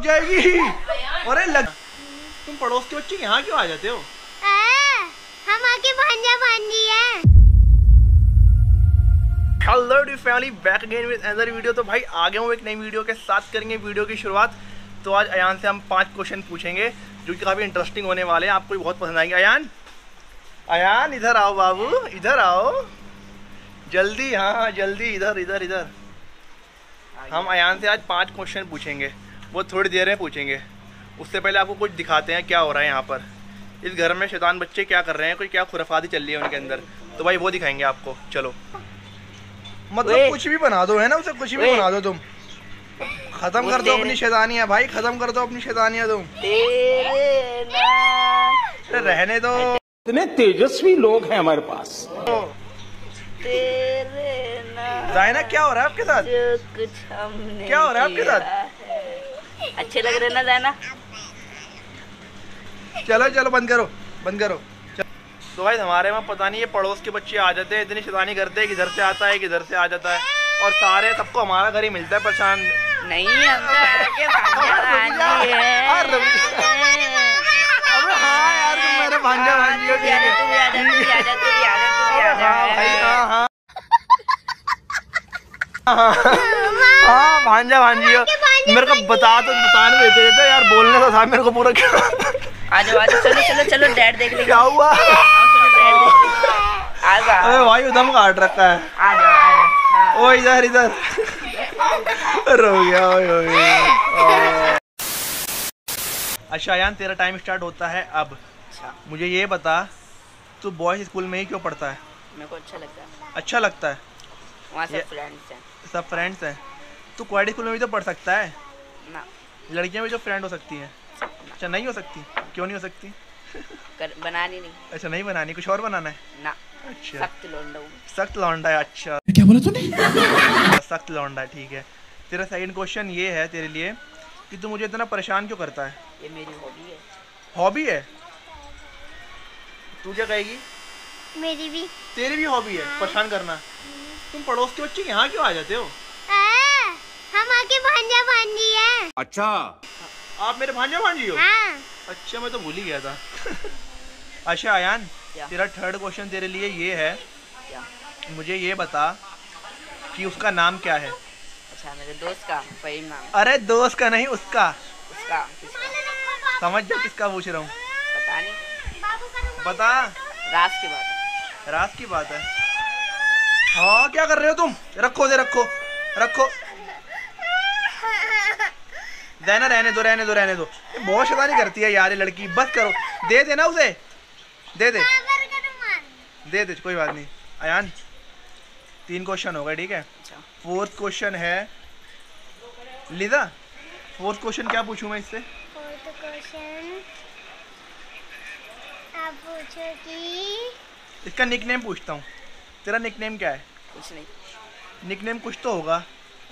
लग जाएगी। अरे लग तुम पड़ोस के बच्चे यहाँ क्यों आ जाते हो? आ, हम आके भांजा भांजी है। Hello the family back again with other video तो भाई आ गया हूँ एक नई वीडियो के साथ करेंगे वीडियो की शुरुआत। तो आज अयान से हम पाँच क्वेश्चन पूछेंगे जो कि काफ़ी इंटरेस्टिंग होने वाले हैं। आपको भी बहुत पसंद आएँगे। अयान? अयान इधर आओ बाबू। इधर आओ। जल्दी हाँ हाँ जल्दी इधर इधर इधर। हम अयान से आज पाँच क्वेश्चन पूछेंगे। वो थोड़ी देर में पूछेंगे। उससे पहले आपको कुछ दिखाते हैं क्या हो रहा है यहाँ पर। इस घर में शैतान बच्चे क्या कर रहे हैं कोई क्या खुरफाती चल रही है उनके अंदर। तो भाई वो दिखाएँगे आपको। चलो। मतलब कुछ भी बना दो है ना उसे? कुछ भी बना दो तुम। खत्म कर दो अपनी शैतानियाँ भाई खत्म कर दो अपनी शैतानियाँ तुम। रहने दो। इतने तेजस्वी लोग हैं हमारे पास। जायना क्या हो रहा है आपके साथ? कुछ हमने क्या हो रहा है आपके साथ? अच्छे लग रहे ना जाना। चलो चलो बंद करो बंद करो। तो भाई हमारे वहाँ पता नहीं ये पड़ोस के बच्चे आ जाते हैं इतनी शैतानी करते हैं किधर से आता है किधर से आ जाता है। और सारे सबको हमारा घर ही मिलता है परेशान। नहीं हम तो आगे भांजा भांजी है। हाँ, रवि। अबे हाँ यार तुम मेरे भांजा भांजी हो आजा, आजा, आजा, आजा, आजा। मेरे को बता तो बताने देते देते यार बोलने तो था मेरे को पूरा क्या? आ जाओ आ जाओ चलो चलो चलो डैड देख लेंगे। क्या हुआ? आओ, चलो डैड देख लेंगे। आ जाओ अबे भाई उधम काट रखा है। आ जाओ आ जाओ हाँ। ओ इधर इधर। रो गया ओए ओए अच्छा यान तेरा टाइम स्टार्ट होता है अब। अच्छा। मुझे ये बता तू बॉयज़ स्कूल में ही क्यों पढ़ता है? मेरे को अच्छा लगता है। अच्छा लगता है? वहाँ से फ्रेंड्स हैं। सब फ्रेंड्स हैं। तू स्कूल में भी तो पढ़ सकता है। ना। लड़कियाँ भी तो फ्रेंड हो सकती हैं। अच्छा नहीं हो सकती? क्यों नहीं हो सकती? कर बनानी नहीं। अच्छा नहीं बनानी कुछ और बनाना है? ना। अच्छा। सख्त लौंडा सख्त लौंडा है अच्छा। क्या बोला तूने? सख्त लौंडा है ठीक है। तेरा सेकंड क्वेश्चन ये है तेरे लिए कि तू मुझे इतना परेशान क्यों करता है? ये मेरी हॉबी है। हॉबी है? तू क्या कहेगी? मेरी भी। तेरी भी हॉबी है परेशान करना। तुम पड़ोस के बच्चे यहाँ क्यों आ जाते हो? भांजा भांजी है। अच्छा। आप मेरे भांजा भांजी हो? हाँ। अच्छा मैं तो भूल ही गया था। अच्छा आयान तेरा थर्ड क्वेश्चन तेरे लिए ये है। क्या? मुझे ये बता कि उसका नाम क्या है? अच्छा मेरे दोस्त का फहीम नाम। अरे दोस्त का नहीं उसका। उसका किसका? समझ जा किसका पूछ रहा हूँ। पता नहीं। बता। राज की बात है। रात की बात है। हाँ क्या कर रहे हो तुम? रखो दे रखो। रखो। रहना रहने दो रहने दो रहने दो। बहुत शैतानी करती है यार ये लड़की। बस करो। दे दे ना उसे। दे दे। दे दे कोई बात नहीं। अयान तीन क्वेश्चन हो गए ठीक है? अच्छा। फोर्थ क्वेश्चन है लिदा फोर्थ क्वेश्चन क्या पूछूँ मैं इससे? फोर्थ क्वेश्चन आप पूछो कि इसका निकनेम पूछता हूँ। तेरा निकनेम क्या है? कुछ नहीं। निकनेम कुछ तो होगा।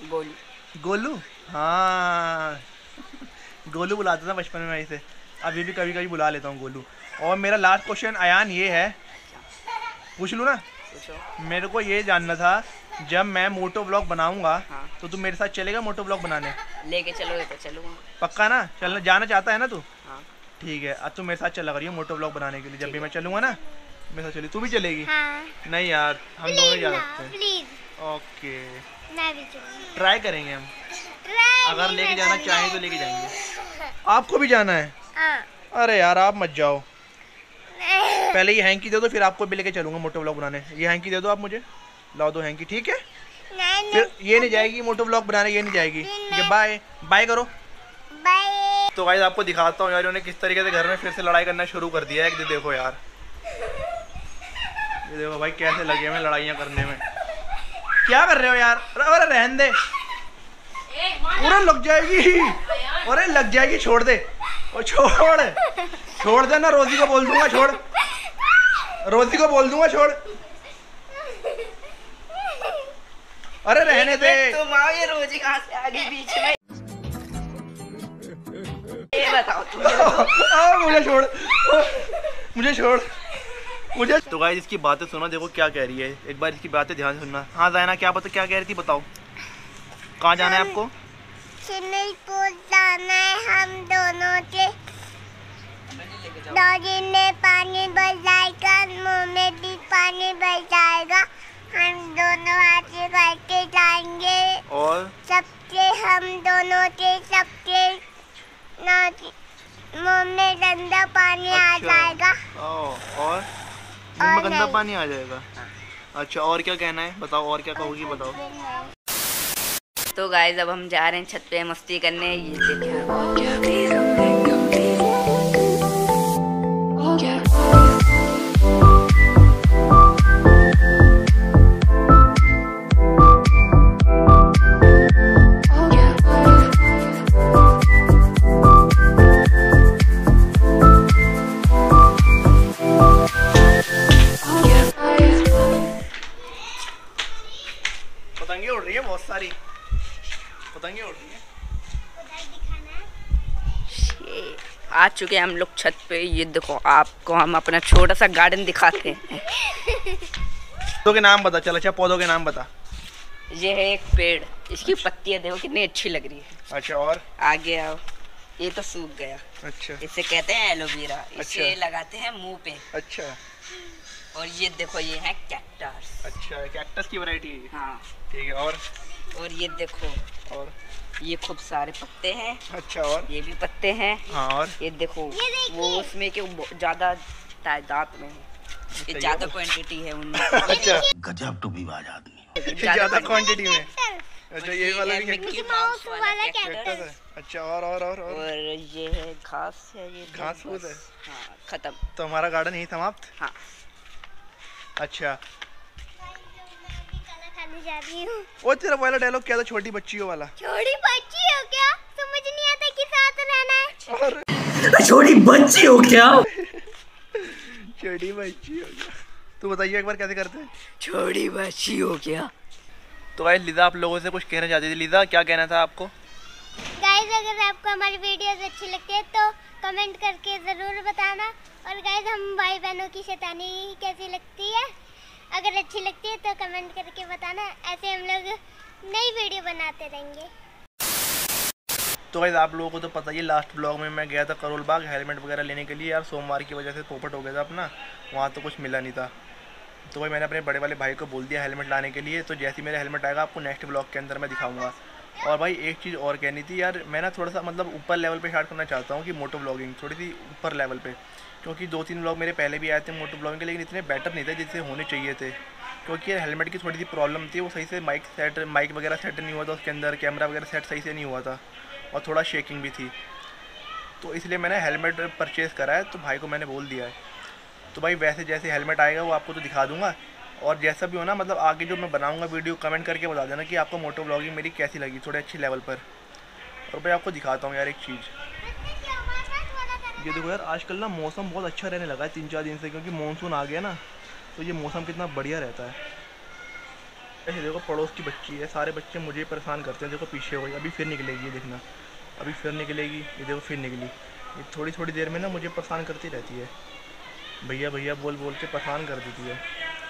गोलू। गोलू? हाँ। गोलू बुलाता था बचपन में इसे अभी भी कभी कभी बुला लेता हूँ गोलू। और मेरा लास्ट क्वेश्चन अयान ये है। पूछ लूँ ना? मेरे को ये जानना था जब मैं मोटो ब्लॉग बनाऊँगा हाँ। तो तू मेरे साथ चलेगा मोटो ब्लॉग बनाने? लेके चलोगे तो चलूँगा। पक्का ना? चलना जाना चाहता है ना तू? हाँ। ठीक है अब तू मेरे साथ चला करियो मोटो ब्लॉग बनाने के लिए। जब भी मैं चलूँगा ना मेरे साथ चली। तू भी चलेगी? हाँ। नहीं यार हम दोनों ही जा सकते हैं। ओके मैं भी चलूँगी। ट्राई करेंगे हम। अगर लेके जाना। चाहें तो लेके जाएँगे। आपको भी जाना है? हाँ। अरे यार आप मत जाओ। पहले ये हैंकी दे दो फिर आपको भी लेके चलूँगा मोटो ब्लॉग बनाने। ये हैंकी दे दो आप मुझे। लाओ दो हैंकी ठीक है? नहीं फिर ये नहीं जाएगी मोटो ब्लॉग बनाने ये नहीं जाएगी। ये बाय बाय करो। बाय तो भाई आपको दिखाता हूँ यार उन्होंने किस तरीके से घर में फिर से लड़ाई करना शुरू कर दिया है। एक दिन देखो यार। ये देखो भाई कैसे लगे हुए हैं लड़ाइयाँ करने में। क्या कर रहे हो यार? अरे रहन दे। अरे लग जाएगी। अरे लग जाएगी छोड़ दे। ओ छोड़। छोड़ दे ना रोजी को बोल दूँगा छोड़। रोजी को बोल दूँगा छोड़। अरे रहने दे। तुम आओ ये रोज कहाँ से आगे बीच में? ये बताओ तुम आ, मुझे छोड़। मुझे छोड़। मुझे तो गाइस इसकी बातें सुना देखो क्या कह रही है। एक बार इसकी बातें ध्यान सुनना। हाँ जायना क्या बता क्या कह रही थी बताओ। कहाँ जाना है आपको? स्विमिंग पूल जाना है हम दोनों के। डॉगी में पानी भर जाएगा मुँह में भी पानी भर जाएगा हम दोनों आगे करके जाएँगे। और? सबके हम दोनों के सबके मुँह में गंदा पानी आ अच्छा। जाएगा। ओ, और? मुँह में गंदा पानी आ जाएगा। अच्छा और क्या कहना है? बताओ और क्या कहोगी बताओ। तो गाइज़ अब हम जा रहे हैं छत पे मस्ती करने। ये देखिए आ चुके हैं हम लोग छत पे। ये देखो आपको हम अपना छोटा सा गार्डन दिखाते हैं। पौधों के नाम बता चल अच्छा पौधों के नाम बता। ये है एक पेड़। इसकी पत्तियाँ देखो कितनी अच्छी लग रही है। अच्छा और? आगे आओ। ये तो सूख गया। अच्छा। इसे कहते हैं एलोवेरा इसे अच्छा। लगाते हैं मुँह पे। अच्छा। और ये देखो ये है कैक्टस अच्छा कैक्टस की वैरायटी है हाँ। ठीक है और? और ये देखो। और? ये खूब सारे पत्ते हैं। अच्छा और? ये भी पत्ते हैं। हाँ और? ये देखो ये वो उसमें के ज़्यादा तादाद में है। ये ज़्यादा क्वांटिटी है उनमें। अच्छा। गजब टू विवाद आदमी। ज़्यादा क्वांटिटी में। अच्छा ये वाला भी कैक्टस माउस वाला कैक्टस है अच्छा और और और और? और ये है घास है ये घास फूस। है? हाँ खत्म। तो हमारा गार्डन यही समाप्त? हाँ। अच्छा। खाना जा रही हूँ। वो तेरा वाला डायलॉग क्या था छोटी बच्चियों वाला? छोटी बच्ची हो क्या? समझ नहीं आता कि साथ रहना है। और छोटी बच्ची हो क्या? छोटी बच्ची हो गया तू बताइए एक बार कैसे करते हैं? छोटी बच्ची हो क्या? तो भाई लिजा आप लोगों से कुछ कहना चाहती थी। लिजा क्या कहना था आपको? गाइस अगर आपको हमारी वीडियोस अच्छी लगती है तो कमेंट करके ज़रूर बताना। और गाइस हम भाई बहनों की शैतानी कैसी लगती है? अगर अच्छी लगती है तो कमेंट करके बताना, ऐसे हम लोग नई वीडियो बनाते रहेंगे। तो भाई आप लोगों को तो पता ही है लास्ट ब्लॉग में मैं गया था करोल बाग हेलमेट वगैरह लेने के लिए, यार सोमवार की वजह से पोपट हो गया था अपना, वहाँ तो कुछ मिला नहीं था। तो भाई मैंने अपने बड़े वाले भाई को बोल दिया हेलमेट लाने के लिए तो जैसे मेरा हेलमेट आएगा, आपको नेक्स्ट ब्लॉग के अंदर मैं दिखाऊँगा। और भाई एक चीज़ और कहनी थी, यार मैं ना थोड़ा सा मतलब ऊपर लेवल पे स्टार्ट करना चाहता हूँ कि मोटो ब्लॉगिंग थोड़ी सी ऊपर लेवल पे। क्योंकि दो तीन ब्लॉग मेरे पहले भी आए थे मोटो ब्लॉगिंग के, लेकिन इतने बेटर नहीं थे जितने होने चाहिए थे। क्योंकि यार हेलमेट की थोड़ी सी प्रॉब्लम थी, वो सही से माइक सेट माइक वगैरह सेट नहीं हुआ था उसके अंदर कैमरा वगैरह सेट सही से नहीं हुआ था और थोड़ा शेकिंग भी थी। तो इसलिए मैंने हेलमेट परचेज़ करा है तो भाई को मैंने बोल दिया है। तो भाई वैसे जैसे हेलमेट आएगा, वो आपको तो दिखा दूँगा। और जैसा भी हो ना मतलब आगे जो मैं बनाऊँगा वीडियो कमेंट करके बता देना कि आपको मोटो ब्लॉगिंग मेरी कैसी लगी, थोड़े अच्छे लेवल पर। और भाई आपको दिखाता हूँ यार एक चीज़। ये देखो यार, आजकल ना मौसम बहुत अच्छा रहने लगा है तीन चार दिन से, क्योंकि मानसून आ गया ना तो ये मौसम कितना बढ़िया रहता है। ऐसे देखो, पड़ोस की बच्ची है, सारे बच्चे मुझे परेशान करते हैं, देखो पीछे हो गई, अभी फिर निकलेगी, ये देखना। अभी फिर निकलेगी, ये देखो फिर निकली। ये थोड़ी थोड़ी देर में ना मुझे परेशान करती रहती है। भैया भैया बोल बोल के परेशान कर देती है।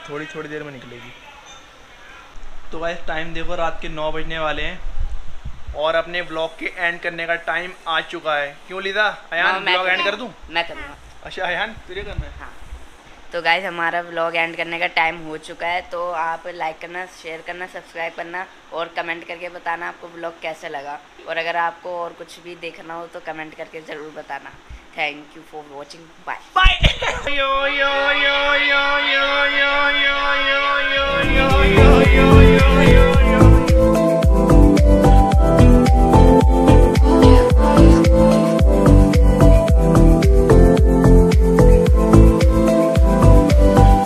थोड़ी थोड़ी देर में निकलेगी। तो भाई टाइम देखो रात के नौ बजने वाले हैं। और अपने ब्लॉग के एंड करने का टाइम आ चुका है। क्यों हाँ, अयान मैं ब्लॉग एंड कर दूँ? मैं करूँगा। अच्छा अयान तुझे करना है? हाँ। तो गाइज़ हमारा ब्लॉग एंड करने का टाइम हो चुका है। तो आप लाइक करना शेयर करना सब्सक्राइब करना और कमेंट करके बताना आपको ब्लॉग कैसा लगा। और अगर आपको और कुछ भी देखना हो तो कमेंट करके ज़रूर बताना। Thank you for watching bye yo.